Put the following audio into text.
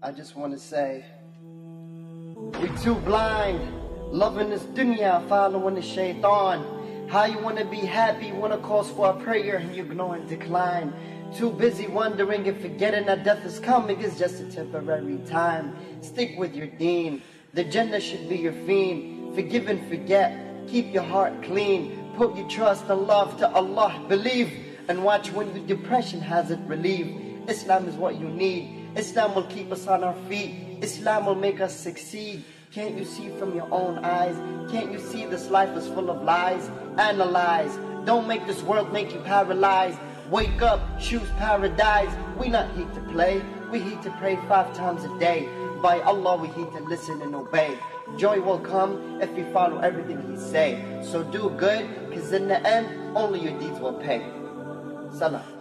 I just want to say, we too blind, loving this dunya, following the shaitan. How you want to be happy, want to cause for a prayer, and you ignoring decline. Too busy wondering and forgetting that death is coming is just a temporary time. Stick with your deen. The Jannah should be your fiend. Forgive and forget. Keep your heart clean. Put your trust and love to Allah. Believe and watch when your depression has it relieved. Islam is what you need. Islam will keep us on our feet. Islam will make us succeed. Can't you see from your own eyes? Can't you see this life is full of lies? Analyze. Don't make this world make you paralyzed. Wake up, choose paradise. We not here to play. We here to pray five times a day. By Allah, we here to listen and obey. Joy will come if we follow everything He say. So do good, cause in the end, only your deeds will pay. Salam.